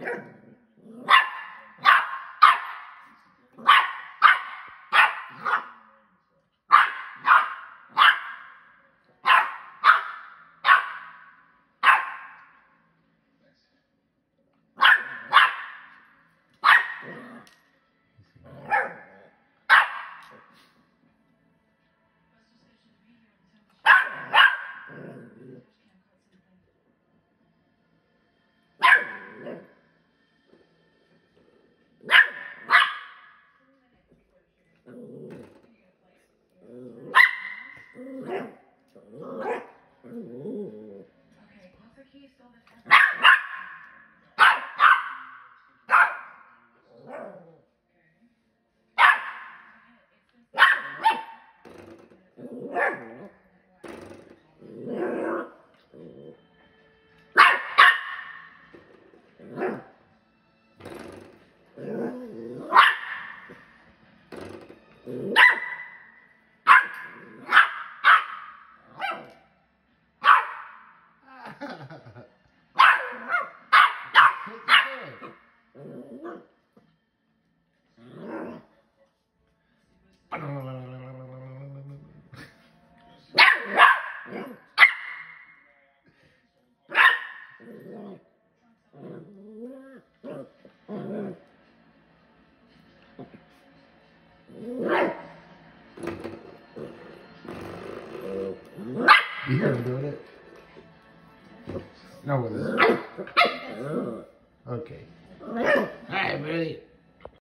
Yeah. Mm-hmm. You hear him doing it? No, with it. Okay. Hi, buddy.